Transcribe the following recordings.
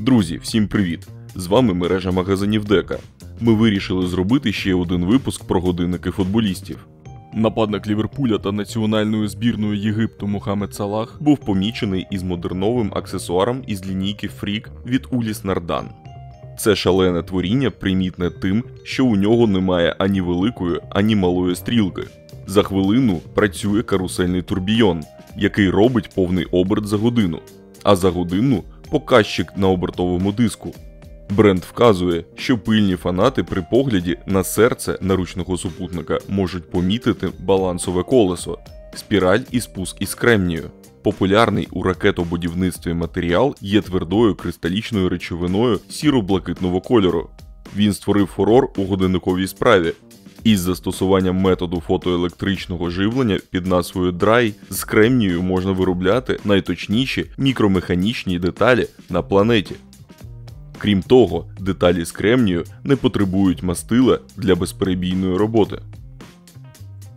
Друзі, всім привіт! З вами мережа магазинів Дека. Ми вирішили зробити ще один випуск про годинники футболістів. Нападник Ліверпуля та національної збірної Єгипту Мухаммед Салах був помічений із модерновим аксесуаром із лінійки Фрік від Уліс Нардан. Це шалене творіння примітне тим, що у нього немає ані великої, ані малої стрілки. За хвилину працює карусельний турбійон, який робить повний оберт за годину, а за годину показчик на обертовому диску. Бренд вказує, що пильні фанати при погляді на серце наручного супутника можуть помітити балансове колесо, спіраль і спуск із кремнію. Популярний у ракетобудівництві матеріал є твердою кристалічною речовиною сіро-блакитного кольору. Він створив фурор у годинниковій справі. Із застосуванням методу фотоелектричного живлення під назвою Dry з кремнію можна виробляти найточніші мікромеханічні деталі на планеті. Крім того, деталі з кремнію не потребують мастила для безперебійної роботи.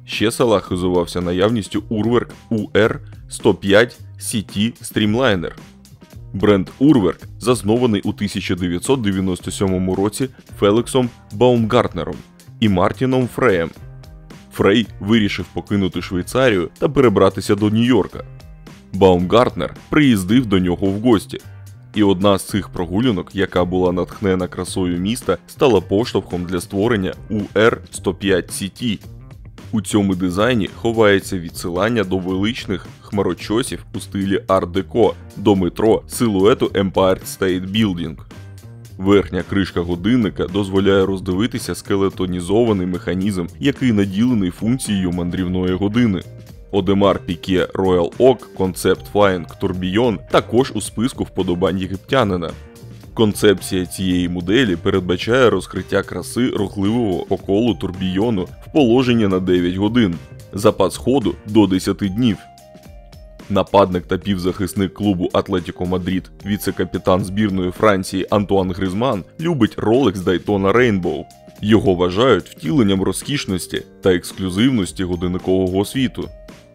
Ще Салах хизувався наявністю Urwerk UR 105 CT Streamliner. Бренд Urwerk заснований у 1997 році Феліксом Баумгартнером і Мартіном Фреєм. Фрей вирішив покинути Швейцарію та перебратися до Нью-Йорка. Баумгартнер приїздив до нього в гості. І одна з цих прогулянок, яка була натхнена красою міста, стала поштовхом для створення UR105CT. У цьому дизайні ховається відсилання до величних хмарочосів у стилі Art-Deco, до метро силуету Empire State Building. Верхня кришка годинника дозволяє роздивитися скелетонізований механізм, який наділений функцією мандрівної години. Одемар Піке Royal Oak Concept Flying Tourbillon також у списку вподобань єгиптянина. Концепція цієї моделі передбачає розкриття краси рухливого околу турбійону в положенні на 9 годин, запас ходу до 10 днів. Нападник та півзахисник клубу Атлетіко Мадрид, віце-капітан збірної Франції Антуан Гризман любить Rolex Daytona Rainbow. Його вважають втіленням розкішності та ексклюзивності годинникового світу.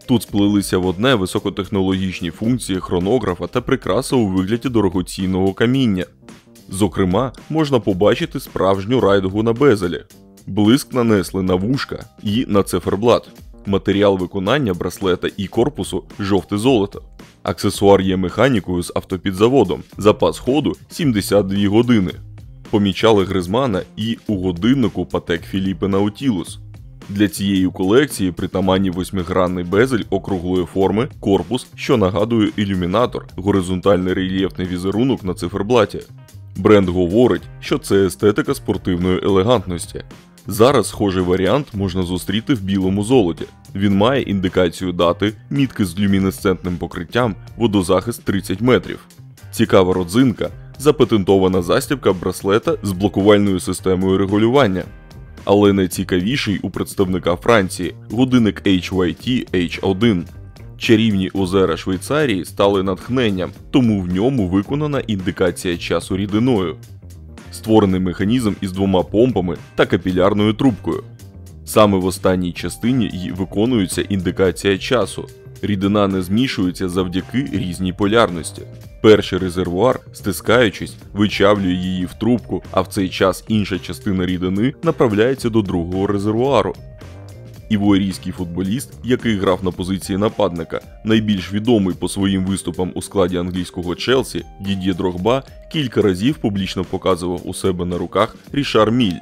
Тут сплелися в одне високотехнологічні функції хронографа та прикраса у вигляді дорогоцінного каміння. Зокрема, можна побачити справжню райдугу на безелі. Блиск нанесли на вушка і на циферблат. Матеріал виконання браслета і корпусу жовте золото. Аксесуар є механікою з автопідзаводом. Запас ходу 72 години. Помічали Гризмана і у годиннику Патек Філіпе Наутілус. Для цієї колекції притаманні восьмигранний безель округлої форми, корпус, що нагадує ілюмінатор, горизонтальний рельєфний візерунок на циферблаті. Бренд говорить, що це естетика спортивної елегантності. Зараз схожий варіант можна зустріти в білому золоті. Він має індикацію дати, мітки з люмінесцентним покриттям, водозахист 30 метрів. Цікава родзинка запатентована застібка браслета з блокувальною системою регулювання. Але найцікавіший у представника Франції годинник HYT H1. Чарівні озера Швейцарії стали натхненням, тому в ньому виконана індикація часу рідиною. Створений механізм із двома помпами та капілярною трубкою. Саме в останній частині й виконується індикація часу. Рідина не змішується завдяки різній полярності. Перший резервуар, стискаючись, вичавлює її в трубку, а в цей час інша частина рідини направляється до другого резервуару. Іворійський футболіст, який грав на позиції нападника, найбільш відомий по своїм виступам у складі англійського Челсі, Дід'є Дрогба, кілька разів публічно показував у себе на руках Рішар Міль.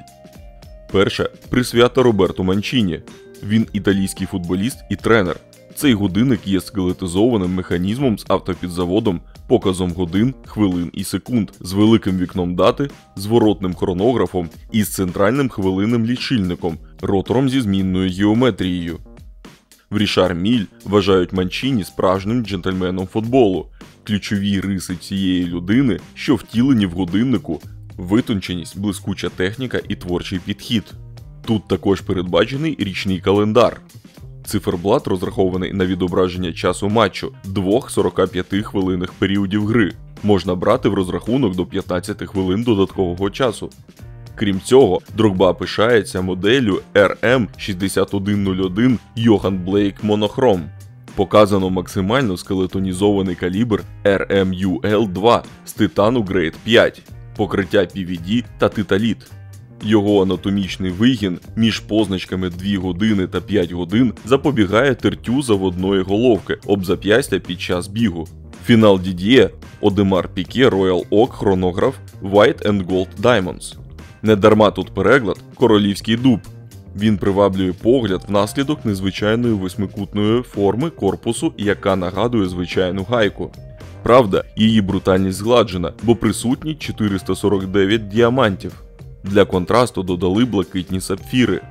Перше присвята Роберту Манчіні. Він італійський футболіст і тренер. Цей годинник є скелетизованим механізмом з автопідзаводом, показом годин, хвилин і секунд, з великим вікном дати, зворотним хронографом і з центральним хвилинним лічильником, ротором зі змінною геометрією. В Рішар Міль вважають Манчіні справжнім джентльменом футболу. Ключові риси цієї людини, що втілені в годиннику, витонченість, блискуча техніка і творчий підхід. Тут також передбачений річний календар. Циферблат розрахований на відображення часу матчу двох 45 хвилинних періодів гри. Можна брати в розрахунок до 15 хвилин додаткового часу. Крім цього, Дрогба пишається моделлю RM6101 Йохан Блейк Монохром. Показано максимально скелетонізований калібр RMUL-2 з титану Grade 5, покриття PVD та титаліт. Його анатомічний вигін між позначками 2 години та 5 годин запобігає тертю заводної головки об зап'ястя під час бігу. Фінал Didier, Одемар Піке Royal Oak хронограф White and Gold Diamonds. Недарма тут переклад Королівський дуб. Він приваблює погляд внаслідок незвичайної восьмикутної форми корпусу, яка нагадує звичайну гайку. Правда, її брутальність згладжена, бо присутні 449 діамантів. Для контрасту додали блакитні сапфіри.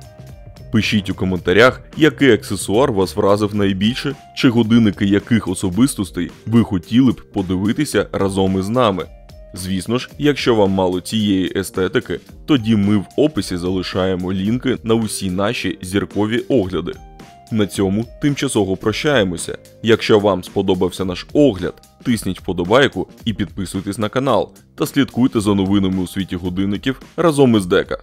Пишіть у коментарях, який аксесуар вас вразив найбільше, чи годинники яких особистостей ви хотіли б подивитися разом із нами. Звісно ж, якщо вам мало цієї естетики, тоді ми в описі залишаємо лінки на усі наші зіркові огляди. На цьому тимчасово прощаємося. Якщо вам сподобався наш огляд, тисніть вподобайку і підписуйтесь на канал та слідкуйте за новинами у світі годинників разом із Дека.